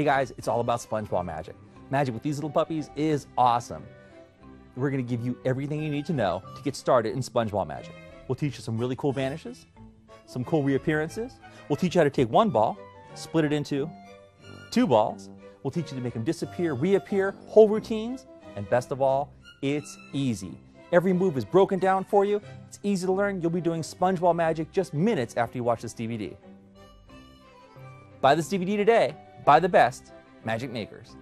Hey guys, it's all about SpongeBall magic. Magic with these little puppies is awesome. We're going to give you everything you need to know to get started in SpongeBall magic. We'll teach you some really cool vanishes, some cool reappearances. We'll teach you how to take one ball, split it into two balls. We'll teach you to make them disappear, reappear, whole routines, and best of all, it's easy. Every move is broken down for you. It's easy to learn. You'll be doing SpongeBall magic just minutes after you watch this DVD. Buy this DVD today by the best magic makers.